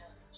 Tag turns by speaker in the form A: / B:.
A: question.